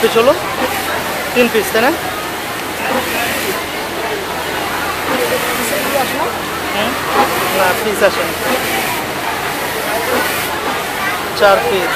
Piece হলো। তিন piece তাই না? না পিস আসেন চার পিস।